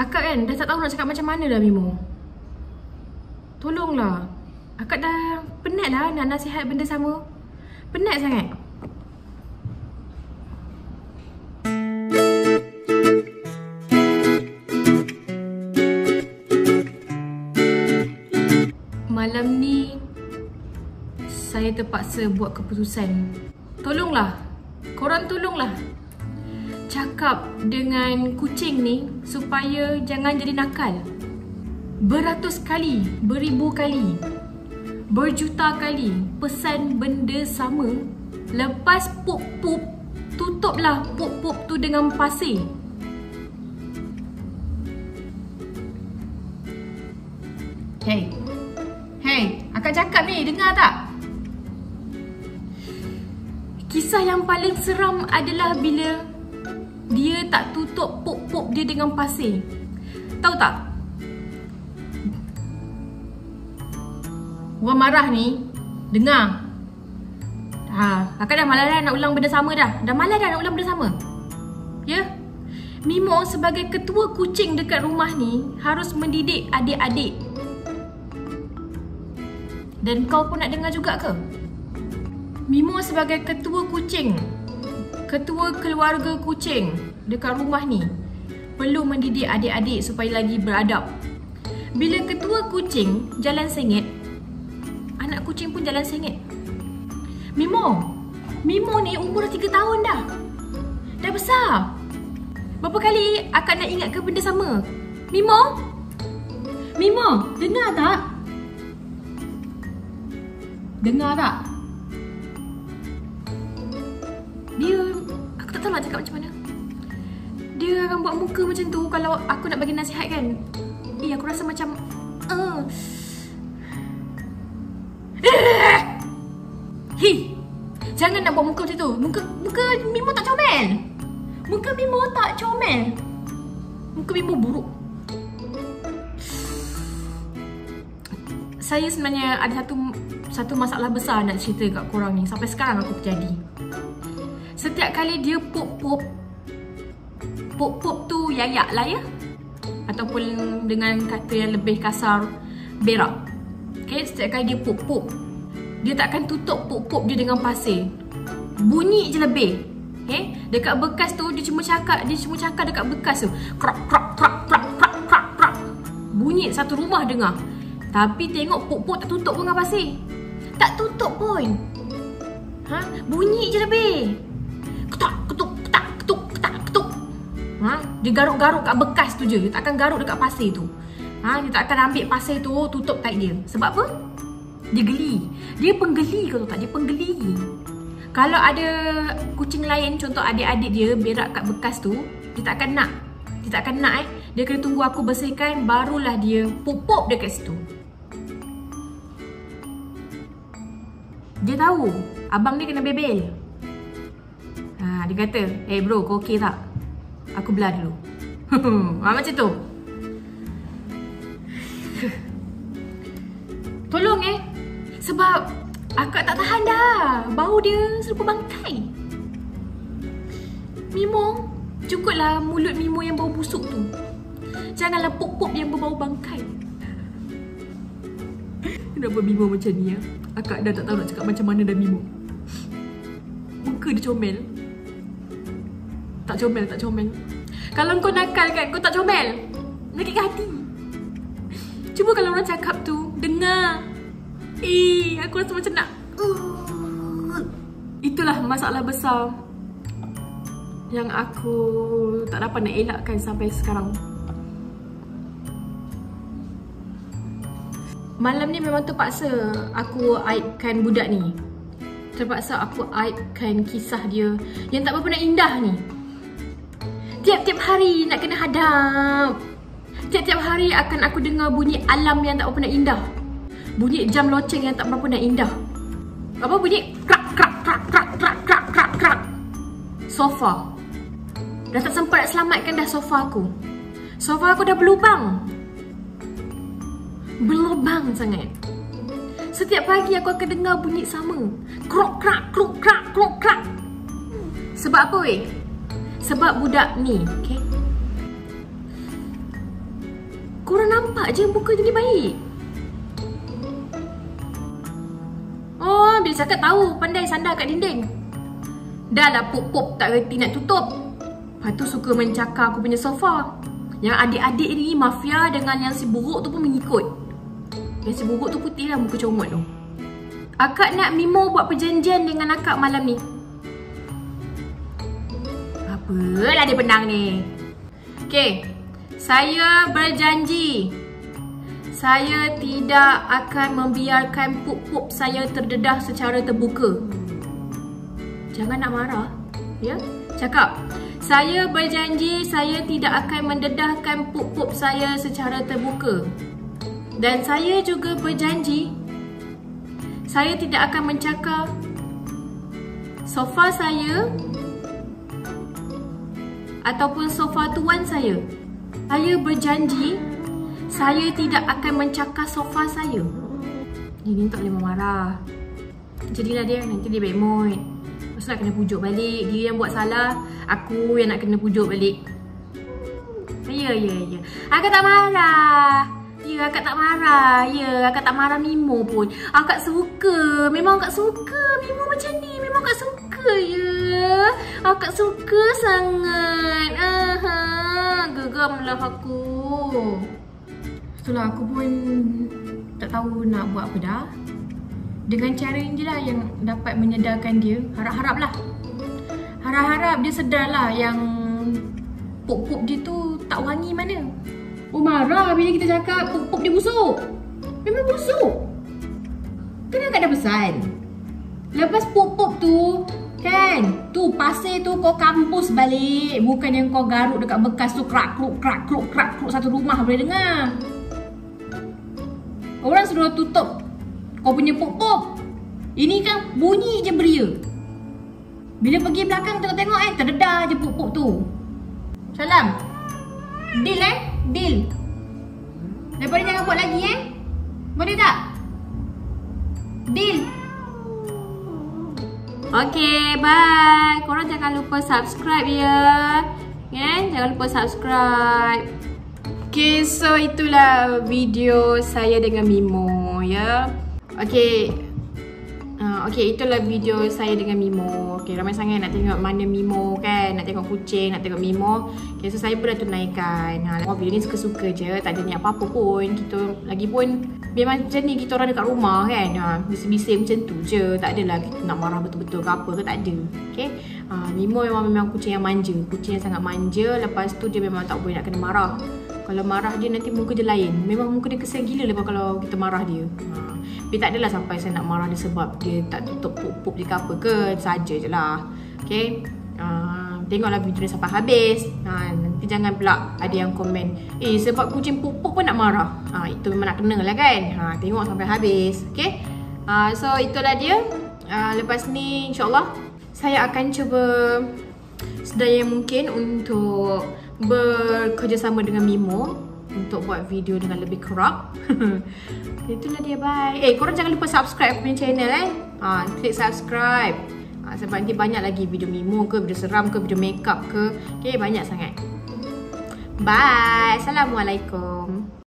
Akak kan dah tak tahu nak cakap macam mana dah Mimo. Tolonglah. Akak dah penat lah nak nasihat benda sama. Penat sangat. Malam ni saya terpaksa buat keputusan. Tolonglah. Korang tolonglah. Cakap dengan kucing ni supaya jangan jadi nakal. Beratus kali, beribu kali, berjuta kali pesan benda sama. Lepas pup-pup, tutuplah pup-pup tu dengan pasir. Hey, hey, akak cakap ni, dengar tak? Kisah yang paling seram adalah bila tak tutup pup-pup dia dengan pasir. Tahu tak? Orang marah ni, dengar. Ha, akak dah malas dah nak ulang benda sama dah. Dah malas dah nak ulang benda sama. Ya? Mimo sebagai ketua kucing dekat rumah ni harus mendidik adik-adik. Dan kau pun nak dengar juga ke? Mimo sebagai ketua kucing Ketua keluarga kucing Dekat rumah ni Perlu mendidik adik-adik supaya lagi beradab Bila ketua kucing jalan sengit Anak kucing pun jalan sengit Mimo Mimo ni umur dah 3 tahun dah Dah besar Berapa kali akak nak ingat ke benda sama? Mimo? Mimo, dengar tak? Dengar tak? Dia Aku tak tahu nak cakap macam mana Dia akan buat muka macam tu Kalau aku nak bagi nasihat kan? Eh aku rasa macam uh. Hi Jangan nak buat muka macam tu. Muka muka Mimo tak comel. Muka Mimo tak comel. Muka Mimo buruk. Saya sebenarnya ada satu satu masalah besar nak cerita kat korang ni. Sampai sekarang aku terjadi. Setiap kali dia pop-pop Pop-pop tu yayak lah ya. Ataupun dengan kata yang lebih kasar Berak. Okay, setiap kali dia pop-pop Dia takkan tutup pop-pop dia dengan pasir. Bunyi je lebih. Okay, dekat bekas tu dia cuma cakap Dia cuma cakap dekat bekas tu. Krak, krak, krak, krak, krak, krak, krak Bunyi satu rumah dengar. Tapi tengok pop-pop tak tutup pun dengan pasir. Tak tutup pun. Ha? Bunyi je lebih. Ketuk, ketuk ha? Dia garuk-garuk kat bekas tu je Dia takkan garuk dekat pasir tu ha? Dia takkan ambil pasir tu tutup tight dia Sebab apa? Dia geli Dia penggeli kau tahu tak? Dia penggeli Kalau ada kucing lain Contoh adik-adik dia berak kat bekas tu Dia takkan nak Dia takkan nak eh Dia kena tunggu aku bersihkan Barulah dia pupuk dekat situ Dia tahu Abang dia kena bebel ha, Dia kata Eh hey bro kau okey tak? Aku belah dulu. Ha, Macam tu. Tolong eh. Sebab Akak tak tahan dah. Bau dia serupa bangkai. Mimo Cukuplah mulut Mimo yang bau busuk tu. Janganlah pop-pop yang berbau bangkai. Kenapa Mimo macam ni ya? Akak dah tak tahu nak cakap macam mana dah Mimo. Muka dia comel Tak comel, tak comel. Kalau kau nakal kan, kau tak comel. Menyakitkan hati. Cuba kalau orang cakap tu Dengar. Eh, aku rasa macam nak uh. Itulah masalah besar Yang aku tak dapat nak elakkan sampai sekarang. Malam ni memang terpaksa aku aibkan budak ni. Terpaksa aku aibkan kisah dia Yang tak berapa nak indah ni Tiap-tiap hari nak kena hadap Tiap-tiap hari akan aku dengar bunyi alam yang tak berapa nak indah Bunyi jam loceng yang tak berapa nak indah Apa bunyi? Krak, krak, krak, krak, krak, krak, krak, krak Sofa Dah tak sempat nak selamatkan dah sofa aku Sofa aku dah berlubang berlubang sangat. Setiap pagi aku akan dengar bunyi sama. Krok krak, krok krak, krok krak. Sebab apa weh? Sebab budak ni, okay? nampak je muka dia ni baik. Oh, bila cakap tahu pandai sandar kat dinding. Dah lah pop-pop tak reti nak tutup. Lepas tu suka mencakar aku punya sofa. Yang adik-adik ni mafia dengan yang si buruk tu pun mengikut. Yang si buruk tu putih lah muka comot tu. Akak nak Mimo buat perjanjian dengan akak malam ni. Apalah dia penang ni. Okay. Saya berjanji. Saya tidak akan membiarkan pup-pup saya terdedah secara terbuka. Jangan nak marah. Ya? Cakap. Saya berjanji saya tidak akan mendedahkan pup-pup saya secara terbuka. Dan saya juga berjanji saya tidak akan mencakar sofa saya ataupun sofa tuan saya. Saya berjanji saya tidak akan mencakar sofa saya. Ini tak boleh marah. Jadilah dia nanti dia baik mood. Lepas nak kena pujuk balik. Dia yang buat salah Aku yang nak kena pujuk balik. Ya, ya, ya. Akak tak marah. Ya, akak tak marah. Ya, akak tak marah Mimo pun. Akak suka. Memang akak suka Mimo macam ni. Memang akak suka, ya? Akak suka sangat. Aha, Gegamlah aku. Itulah aku pun Tak tahu nak buat apa dah dengan cara ini lah yang dapat menyedarkan dia harap-harap lah harap-harap dia sedar lah yang pop-pop dia tu tak wangi mana. Oh marah bila kita cakap pop-pop dia busuk. Memang busuk. Kena kat dah pesan? Lepas pop-pop tu kan tu pasir tu kau kampus balik bukan yang kau garuk dekat bekas tu krak kruk krak kruk krak kruk satu rumah boleh dengar orang suruh tutup kau punya pop-pop. Ini kan bunyi je beria. Bila pergi belakang tengok-tengok eh, terdedah je pop-pop tu. Salam. Deal eh? Deal. Daripada jangan buat lagi eh. Boleh tak? Deal. Okay, bye. Korang jangan lupa subscribe ya. Yeah? Jangan lupa subscribe. Okay, so itulah video saya dengan Mimo ya. Okay uh, Okay itulah video saya dengan Mimo. Okay ramai sangat nak tengok mana Mimo kan Nak tengok kucing, nak tengok Mimo. Okay so saya pun dah tunaikan ha, oh, Video ni suka-suka je Tak ada niat apa-apa pun. Kita lagi pun Memang macam ni kita orang dekat rumah kan. Ha, Bising-bising macam tu je. Tak adalah kita nak marah betul-betul ke apa ke Tak ada. Okay? Ha, Mimo memang, memang kucing yang manja. Kucing yang sangat manja Lepas tu dia memang tak boleh nak kena marah kalau marah dia nanti muka dia lain. Memang muka dia kesian gila lepas kalau kita marah dia. Ha. Tapi tak adalah sampai saya nak marah dia sebab dia tak tutup pup-pup dia ke apa ke Saja je lah. Okay? Uh, Tengoklah video ni sampai habis. Ha, Nanti jangan pula ada yang komen Eh sebab kucing pup-pup pun nak marah. Ha, Itu memang nak kena lah kan? Ha, Tengok sampai habis. Okay? Uh, So itulah dia. Uh, Lepas ni insyaAllah Saya akan cuba Sedaya mungkin untuk bekerjasama dengan Mimo untuk buat video dengan lebih kerap. Itulah dia bye. Eh korang jangan lupa subscribe punya channel eh. Ha, klik subscribe. Ha, sebab nanti banyak lagi video Mimo ke, video seram ke, video makeup ke. Okay banyak sangat. Bye. Assalamualaikum.